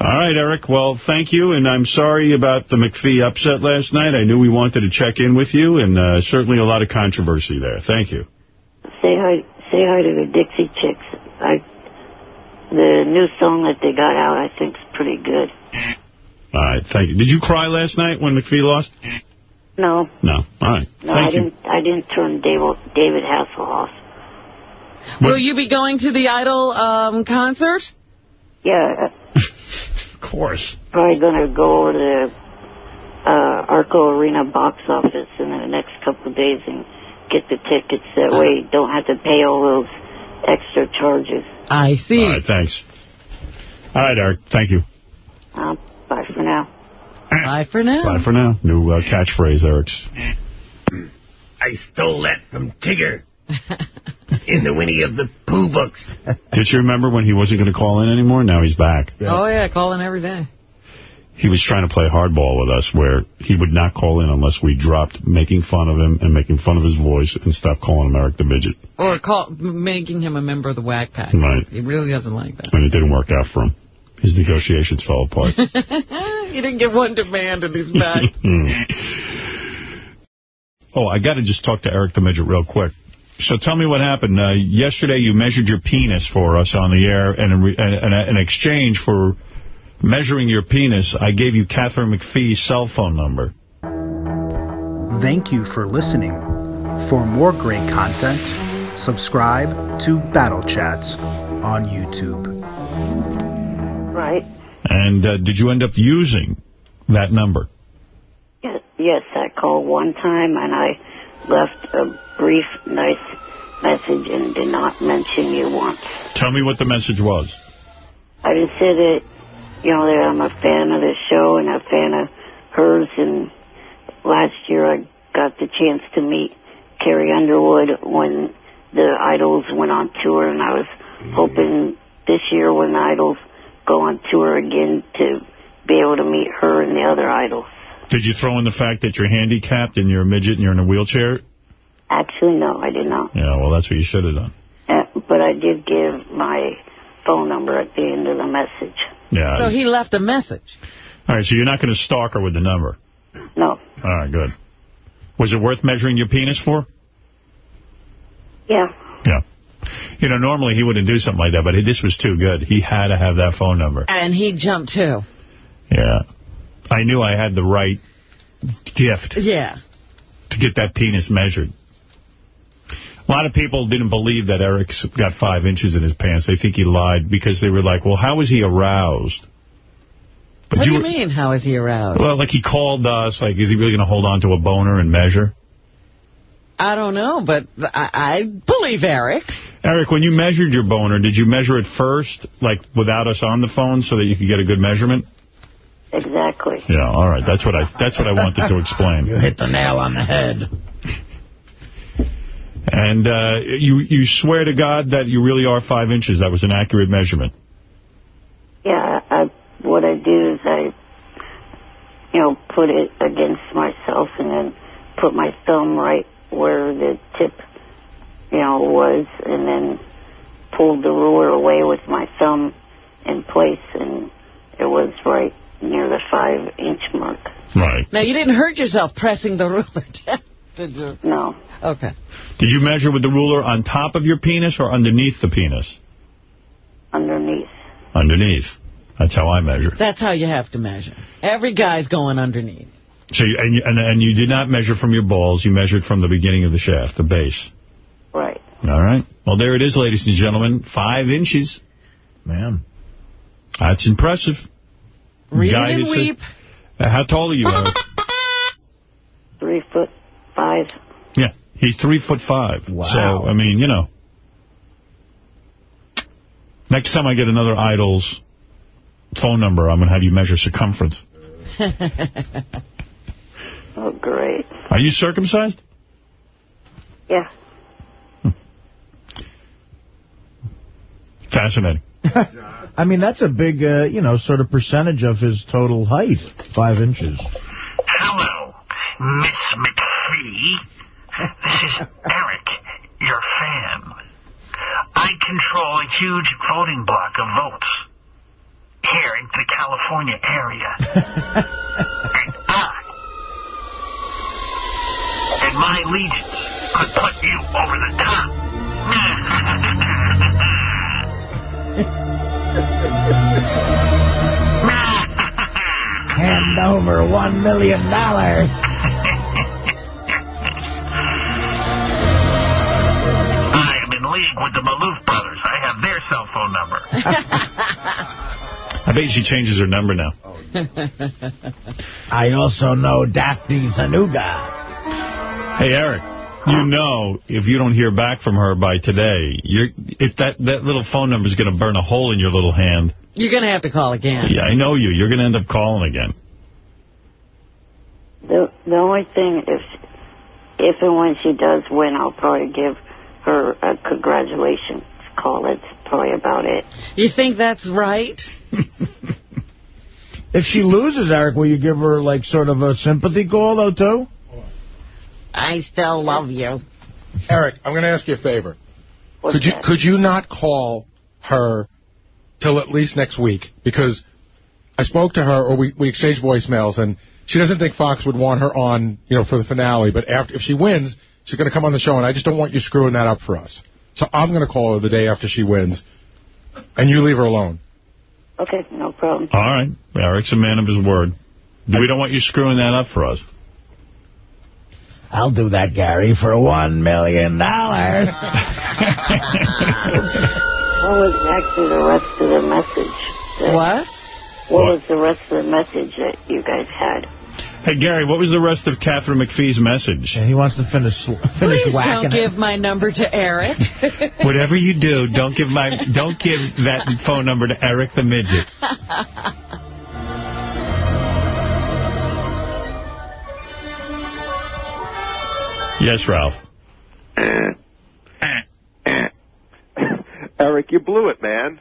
All right, Eric. Well, thank you, and I'm sorry about the McPhee upset last night. I knew we wanted to check in with you, and uh, certainly a lot of controversy there. Thank you. Say hi, say hi to the Dixie Chicks. I, the new song that they got out, I think, is pretty good. All right, thank you. Did you cry last night when McPhee lost? No, No. All right. no, thank I you. didn't. I didn't turn David David Hasselhoff. Will you be going to the Idol um, concert? Yeah, <laughs> Of course. probably going to go over to the uh, Arco Arena box office in the next couple of days and get the tickets. That way, you don't have to pay all those extra charges. I see. All right, thanks. All right, Eric. Thank you. Uh, bye for now. Bye for now. Bye for now. New uh, catchphrase, Eric's. I stole that from Tigger <laughs> in the Winnie of the Pooh books. Did you remember when he wasn't going to call in anymore? Now he's back. Oh, yeah, call calling every day. He was trying to play hardball with us, where he would not call in unless we dropped making fun of him and making fun of his voice and stopped calling him Eric the Midget. Or call, making him a member of the Whack Pack. Right. He really doesn't like that. And it didn't work out for him. His negotiations fell apart. <laughs> you didn't get one demand and he's back. oh, I got to just talk to Eric the Midget real quick. So tell me what happened. Uh, yesterday you measured your penis for us on the air, and in, re and, and in exchange for measuring your penis, I gave you Katharine McPhee's cell phone number. Thank you for listening. For more great content, subscribe to Battle Chats on YouTube. Right. And uh, did you end up using that number? Yes, yes, I called one time and I left a brief, nice message and did not mention you once. Tell me what the message was. I just said that, you know, that I'm a fan of the show and a fan of hers. And last year I got the chance to meet Carrie Underwood when the Idols went on tour, and I was hoping this year when the Idols go on tour again to be able to meet her and the other Idols. Did you throw in the fact that you're handicapped and you're a midget and you're in a wheelchair? Actually, no, I did not. Yeah, well, that's what you should have done. Uh, but I did give my phone number at the end of the message. Yeah. So he left a message. All right, so you're not going to stalk her with the number? No. All right, good. Was it worth measuring your penis for? Yeah. Yeah. You know, normally he wouldn't do something like that, but this was too good. He had to have that phone number. And he jumped too. Yeah. I knew I had the right gift Yeah. to get that penis measured. A lot of people didn't believe that Eric's got five inches in his pants. They think he lied because they were like, well, how was he aroused? But what do you mean, how is he aroused? Well, like he called us, like, is he really going to hold on to a boner and measure? I don't know, but I, I believe Eric. Eric, when you measured your boner, did you measure it first, like without us on the phone, so that you could get a good measurement? Exactly. Yeah, all right. That's what I that's what I wanted to explain. You hit the nail on the head. And uh, you you swear to God that you really are five inches. That was an accurate measurement. Yeah, I, what I do is I, you know, put it against myself and then put my thumb right where the tip, you know, was, and then pulled the ruler away with my thumb in place, and it was right near the five-inch mark. Right. Now, you didn't hurt yourself pressing the ruler <laughs> down, did you? No. Okay. Did you measure with the ruler on top of your penis or underneath the penis? Underneath. Underneath. That's how I measure. That's how you have to measure. Every guy's going underneath. So you, and, you, and and you did not measure from your balls. You measured from the beginning of the shaft, the base. Right. All right. Well, there it is, ladies and gentlemen. Five inches. Man. That's impressive. Read Guy and who said- weep. Uh, how tall are you, Eric? <laughs> Three foot five. Yeah, he's three foot five. Wow. So, I mean, you know. Next time I get another Idol's phone number, I'm going to have you measure circumference. <laughs> Oh, great. Are you circumcised? Yeah. Fascinating. <laughs> I mean, that's a big, uh, you know, sort of percentage of his total height, five inches. Hello, Miss McPhee. This is Eric, your fan. I control a huge voting block of votes here in the California area. and <laughs> I and my legions could put you over the top. <laughs> Hand over one million dollars. I am in league with the Maloof brothers. I have their cell phone number. <laughs> I bet she changes her number now. I also know Daphne Zuniga. Hey, Eric. You know if you don't hear back from her by today, you're if that, that little phone number is going to burn a hole in your little hand. You're going to have to call again. Yeah, I know you. You're going to end up calling again. The the only thing if if and when she does win, I'll probably give her a congratulations call. That's probably about it. You think that's right? <laughs> If she loses, Eric, will you give her, like, sort of a sympathy call, though, too? I still love you. Eric, I'm going to ask you a favor. could you could you not call her till at least next week? Because I spoke to her, or we, we exchanged voicemails, and she doesn't think Fox would want her on, you know, for the finale. But after if she wins, she's going to come on the show, and I just don't want you screwing that up for us. So I'm going to call her the day after she wins, and you leave her alone. Okay, no problem. All right. Eric's a man of his word. We don't want you screwing that up for us. I'll do that, Gary, for one million dollars. <laughs> What was actually the rest of the message? that- What? What was the rest of the message that you guys had? Hey, Gary, what was the rest of Katharine McPhee's message? he wants to finish finish Please whacking don't it. give my number to Eric. <laughs> Whatever you do, don't give my don't give that phone number to Eric the midget. <laughs> Yes, Ralph. <coughs> Eric, you blew it, man.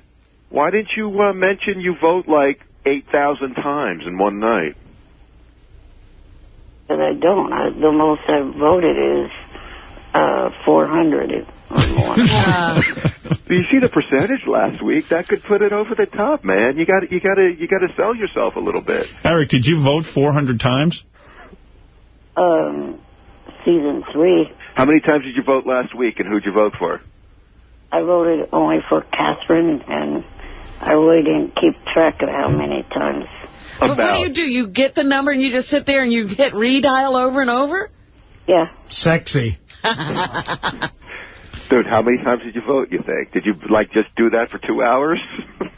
Why didn't you uh, mention you vote like 8,000 times in one night? But I don't. I, the most I've voted is uh, 400 or more. <laughs> Do you see the percentage last week? That could put it over the top, man. You got to you got to you got to sell yourself a little bit. Eric, did you vote 400 times? um, season three, How many times did you vote last week, and who'd you vote for? I voted only for Katharine, and I really didn't keep track of how many times. But what do you do? You get the number and you just sit there and you hit redial over and over? Yeah. Sexy. <laughs> Dude, how many times did you vote, you think? Did you, like, just do that for two hours? <laughs>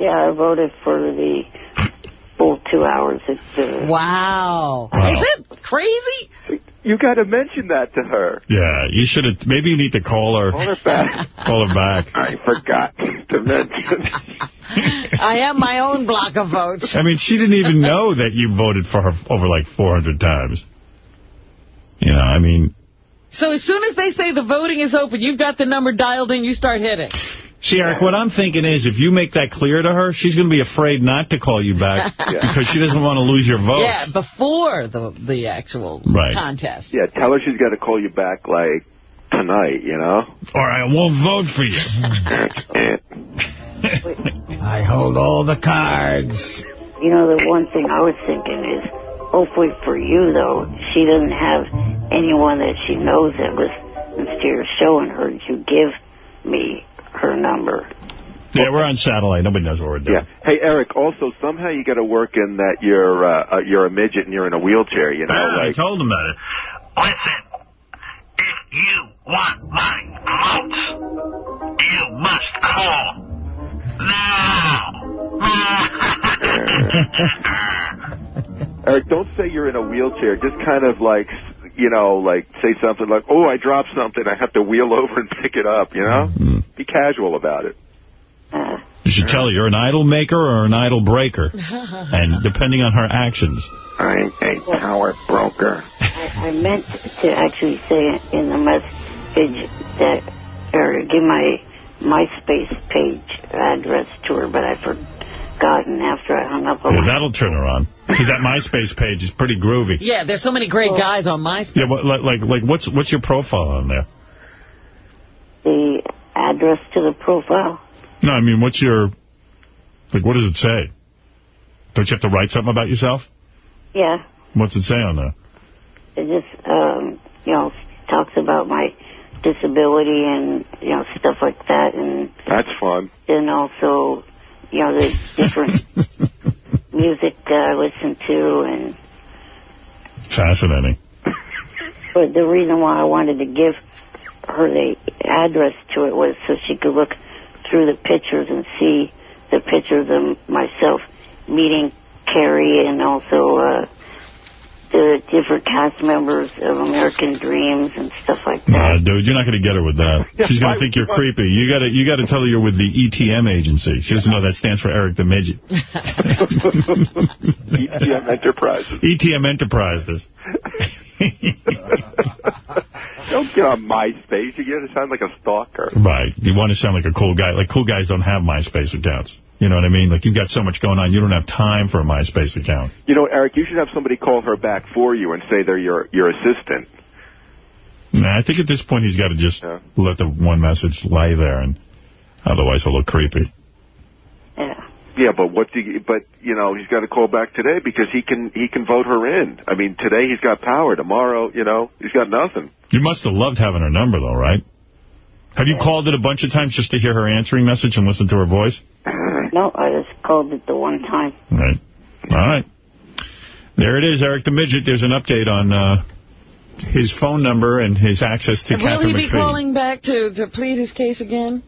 Yeah, I voted for the full two hours. It's, uh, Wow. Wow. Is it crazy? you got to mention that to her. Yeah, you should have. Maybe you need to call her. Call her back. <laughs> Call her back. I forgot to mention. <laughs> I have my own block of votes. I mean, she didn't even know that you voted for her over like 400 times. You know, I mean, So as soon as they say the voting is open, you've got the number dialed in, you start hitting. See, Eric, what I'm thinking is if you make that clear to her, she's going to be afraid not to call you back <laughs> because she doesn't want to lose your vote. Yeah, before the the actual Right. contest. Yeah, tell her she's got to call you back, like, tonight, you know? Or I won't vote for you. I hold all the cards. You know, the one thing I was thinking is, hopefully for you, though, she doesn't have anyone that she knows that was instead of showing her to give me her number. Yeah, we're on satellite. Nobody knows what we're doing. Yeah. Hey, Eric, also, somehow you got to work in that you're, uh, uh, you're a midget and you're in a wheelchair, you know? Ah, I told him that. Listen, if you want my votes, you must call now. <laughs> Eric, don't say you're in a wheelchair. Just kind of like, you know, like say something like, "Oh, I dropped something. I have to wheel <laughs> over and pick it up." You know, mm-hmm. be casual about it. You should tell her you're an idol maker or an idol breaker. <laughs> and depending on her actions. I'm a power broker. I, I meant to actually say in the message that, or give my MySpace page address to her, but I forgotten after I hung up on Yeah, that'll turn her on. Because that MySpace page is pretty groovy. Yeah, there's so many great guys on MySpace. Yeah, what, like, like, like, what's what's your profile on there? the address to the profile. No, I mean, what's your, like, what does it say? Don't you have to write something about yourself? Yeah, What's it say on there? it just, um, you know, talks about my disability and, you know, stuff like that. And That's fun. And also, you know, the different <laughs> music that I listen to. And Fascinating. <laughs> But the reason why I wanted to give her the address to it was so she could look through the pictures and see the pictures of myself meeting Carrie and also uh, the different cast members of American Dreams and stuff like that. Nah, dude, you're not going to get her with that. She's going to think you're creepy. You got to you got to tell her you're with the ETM agency. She doesn't know that stands for Eric the Midget. <laughs> <laughs> ETM Enterprises. ETM Enterprises. <laughs> <laughs> Don't get on MySpace. You get to sound like a stalker. Right. You want to sound like a cool guy. Like, cool guys don't have MySpace accounts. You know what I mean? Like, you've got so much going on, you don't have time for a MySpace account. You know, Eric, you should have somebody call her back for you and say they're your your assistant. Nah, I think at this point he's got to just let the one message lie there, and otherwise he'll look creepy. Yeah, but what do you, but you know, he's got to call back today because he can he can vote her in. I mean, today he's got power. Tomorrow, you know, he's got nothing. You must have loved having her number, though, right? Have you called it a bunch of times just to hear her answering message and listen to her voice? <clears throat> No, I just called it the one time. Right. All right. There it is, Eric the Midget. There's an update on uh, his phone number and his access to Will he Katharine be McPhee. calling back to, to plead his case again?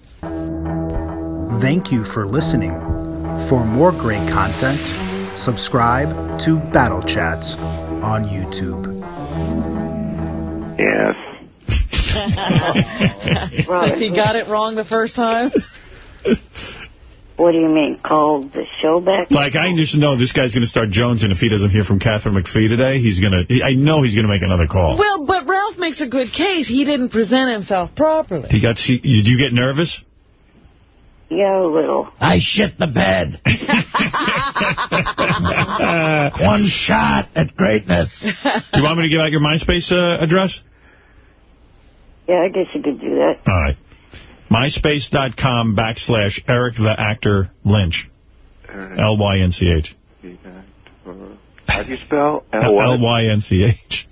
Thank you for listening. For more great content, subscribe to Battle Chats on YouTube. Yes. <laughs> If he got it wrong the first time? What do you mean? called the show back? Like, I just know this guy's going to start Jones, and if he doesn't hear from Katharine McPhee today. He's going to, I know he's going to make another call. Well, but Ralph makes a good case. He didn't present himself properly. He got, did you get nervous? Yeah, a little. I shit the bed. <laughs> One shot at greatness. Do you want me to give out your MySpace uh, address? Yeah, I guess you could do that. All right. MySpace.com backslash Eric the Actor Lynch. L-Y-N-C-H. How do you spell L-Y-N-C-H.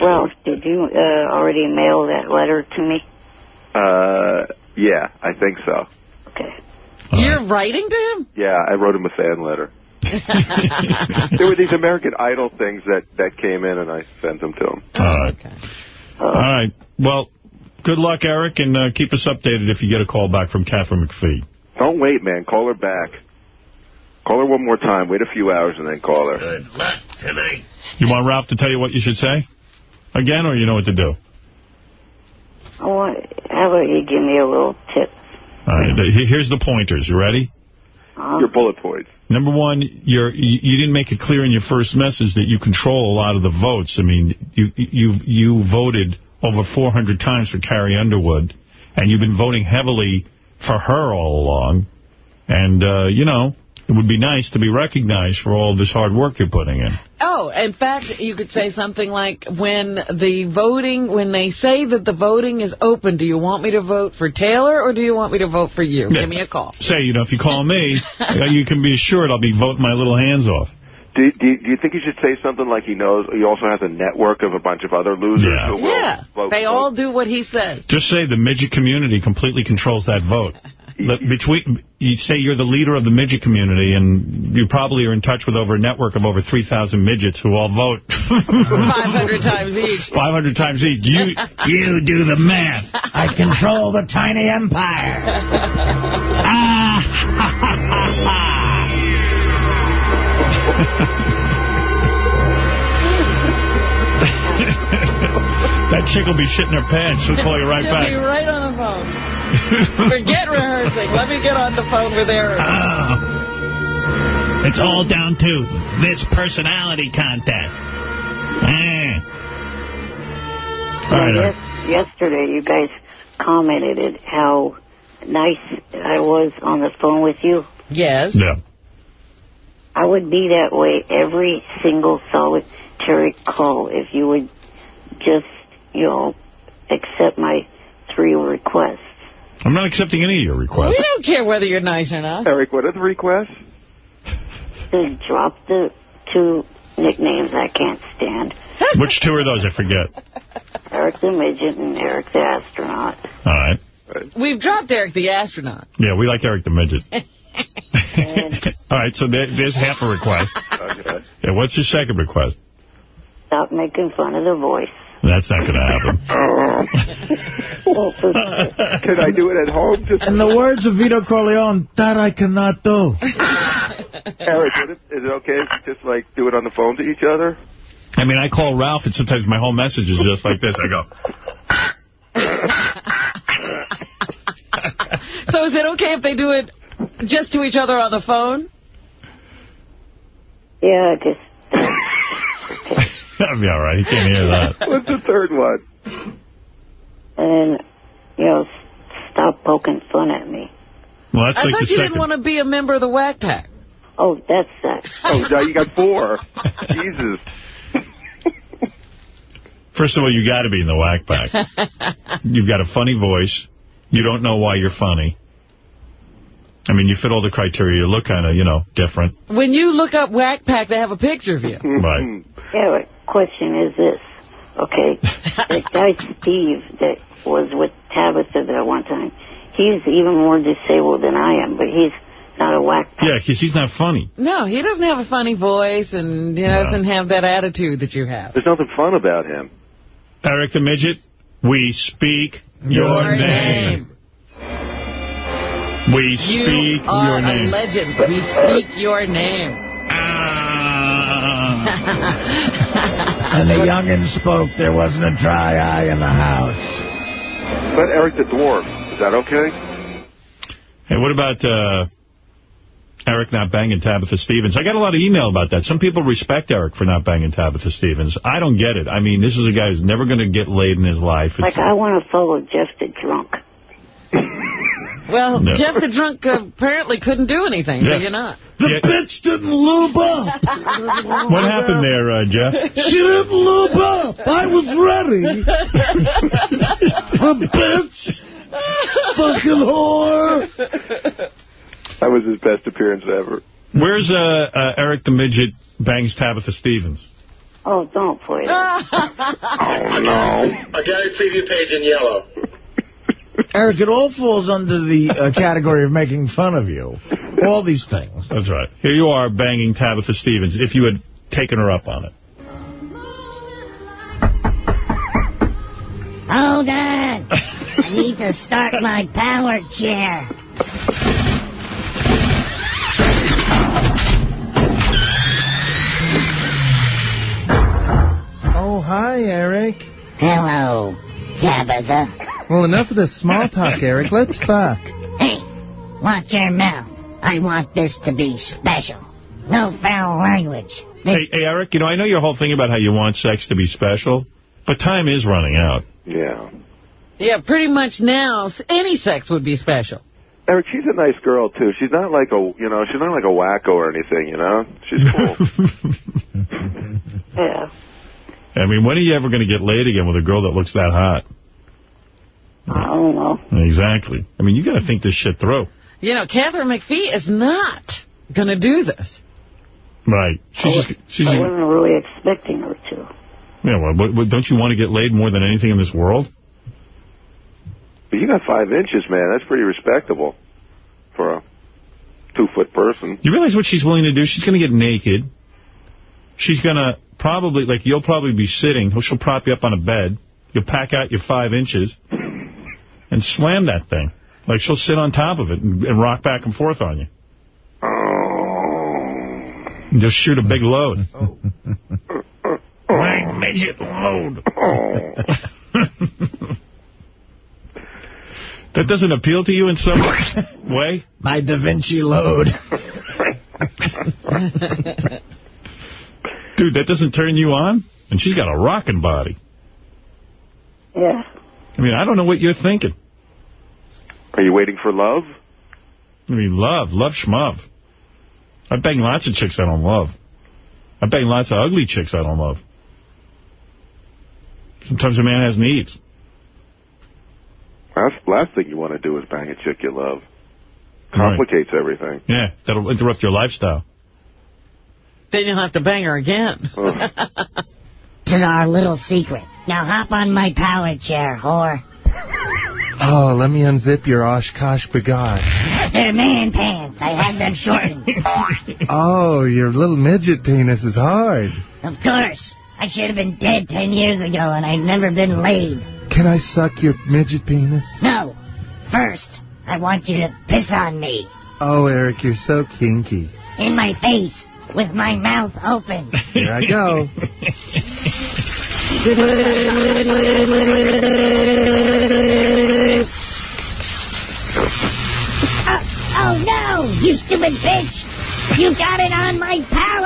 well, did you uh, already mail that letter to me? Uh, yeah, I think so. Okay. You're writing to him? Yeah, I wrote him a fan letter. <laughs> there were these American Idol things that that came in, and I sent them to him. All right. All right. Well, good luck, Eric, and uh, keep us updated if you get a call back from Katharine McPhee. Don't wait, man. Call her back. Call her one more time. Wait a few hours and then call her. Good luck tonight. You want Ralph to tell you what you should say again, or you know what to do? I want, how about you give me a little tip? All right. Here's the pointers. You ready? Your bullet points. Number one, you're, you, you didn't make it clear in your first message that you control a lot of the votes. I mean, you you you voted over 400 times for Carrie Underwood, and you've been voting heavily for her all along. And, uh, you know, it would be nice to be recognized for all this hard work you're putting in. Oh, in fact, you could say something like, when the voting, when they say that the voting is open, do you want me to vote for Taylor or do you want me to vote for you? Yeah. Give me a call. Say, you know, if you call me, <laughs> you can be assured I'll be voting my little hands off. Do, do, do you think he should say something like he knows he also has a network of a bunch of other losers Yeah. who will Yeah, vote? they all do what he says. Just say the midget community completely controls that vote. Between You say you're the leader of the midget community, and you probably are in touch with over a network of over 3,000 midgets who all vote 500 times each. 500 times each. You, you do the math. I control the tiny empire. <laughs> that chick will be shitting her pants. She'll call you right She'll back. be right on the phone. Forget rehearsing. Let me get on the phone with Eric. It's all down to this personality contest. Eh. All right, all right. Yes, yesterday, you guys commented at how nice I was on the phone with you. Yes. Yeah. I would be that way every single solitary call if you would just, you know, accept my three requests. I'm not accepting any of your requests. We don't care whether you're nice or not. Eric, what are the requests? Just drop the two nicknames I can't stand. <laughs> Which two are those? I forget. Eric the Midget and Eric the Astronaut. All right. We've dropped Eric the astronaut. Yeah, we like Eric the Midget. <laughs> <laughs> All right, so there, there's half a request. Okay. Yeah, what's your second request? Stop making fun of the voice. That's not going to happen. <laughs> <laughs> Can I do it at home? Just In the words of Vito Corleone, that I cannot do. <laughs> Eric, would it, is it okay if we just like do it on the phone to each other? I mean, I call Ralph, and sometimes my whole message is just like this. I go, So is it okay if they do it just to each other on the phone? Yeah, just <laughs> that'll be all right. He can't hear that. <laughs> What's the third one? and you know, stop poking fun at me. Well, that's I like thought the you second. didn't want to be a member of the Whack Pack. Oh, that's that. Oh, now you got four. <laughs> Jesus. First of all, you got to be in the whack pack. You've got a funny voice. You don't know why you're funny. I mean, you fit all the criteria. You look kind of, you know, different. When you look up Whack Pack, they have a picture of you. Right. Yeah, but question is this. Okay, <laughs> that guy Steve that was with Tabitha that one time, he's even more disabled than I am, but he's not a whack. Yeah, because he's not funny. No, he doesn't have a funny voice and he doesn't have that attitude that you have. There's nothing fun about him. Eric the Midget, we speak your, Your name. We speak you are your name. a legend. We speak your name. Ah. <laughs> And the youngin spoke. There wasn't a dry eye in the house. But Eric the Dwarf, is that okay? Hey, what about uh, Eric not banging Tabitha Stevens? I got a lot of email about that. Some people respect Eric for not banging Tabitha Stevens. I don't get it. I mean, this is a guy who's never going to get laid in his life. It's, Like, I want to follow Jeff the drunk. Well, No. Jeff the drunk apparently couldn't do anything, so you're not. The bitch didn't lube up. <laughs> what happened there, uh, Jeff? She didn't lube up. I was ready. A bitch. Fucking whore. That was his best appearance ever. Where's uh, uh, Eric the Midget bangs Tabitha Stevens? Oh, don't play that. <laughs> Oh, no. A Gary preview page in yellow. Eric, it all falls under the uh, category of making fun of you. All these things. That's right. Here you are banging Tabitha Stevens if you had taken her up on it. Hold on. I need to start my power chair. Oh, hi, Eric. Hello, Tabitha. Well, enough of this small talk, Eric. Let's fuck. Hey, watch your mouth. I want this to be special. No foul language. Hey, hey, Eric, you know, I know your whole thing about how you want sex to be special, but time is running out. Yeah. Yeah, pretty much now, any sex would be special. Eric, she's a nice girl, too. She's not like a, you know, she's not like a wacko or anything, you know? She's cool. <laughs> Yeah. I mean, when are you ever going to get laid again with a girl that looks that hot? I don't know. Exactly. I mean, you got to think this shit through. You know, Katharine McPhee is not going to do this. Right. She's just, she's, I wasn't really expecting her to. yeah, well, what, what, don't you want to get laid more than anything in this world? But you got five inches, man. That's pretty respectable for a two-foot person. You realize what she's willing to do? She's going to get naked. She's going to probably, like, you'll probably be sitting. She'll prop you up on a bed. You'll pack out your five inches and slam that thing. Like, she'll sit on top of it and, and rock back and forth on you. And just shoot a big load. Big midget load. <laughs> that doesn't appeal to you in some way? My Da Vinci load. <laughs> Dude, that doesn't turn you on? And she's got a rocking body. Yeah. I mean, I don't know what you're thinking. Are you waiting for love? I mean, love, love schmuv. I bang lots of chicks I don't love. I bang lots of ugly chicks I don't love. Sometimes a man has needs. That's the last thing you want to do is bang a chick you love. Complicates everything. Yeah, that'll interrupt your lifestyle. Then you'll have to bang her again. <laughs> This is our little secret. Now hop on my power chair, whore. Oh, let me unzip your OshKosh B'gosh. <laughs> They're man pants. I had them shortened. <laughs> Oh, your little midget penis is hard. of course. I should have been dead ten years ago and I've never been laid. Can I suck your midget penis? No. First, I want you to piss on me. Oh, Eric, you're so kinky. In my face. With my mouth open. Here I go. Oh, oh no, you stupid bitch! You got it on my palate!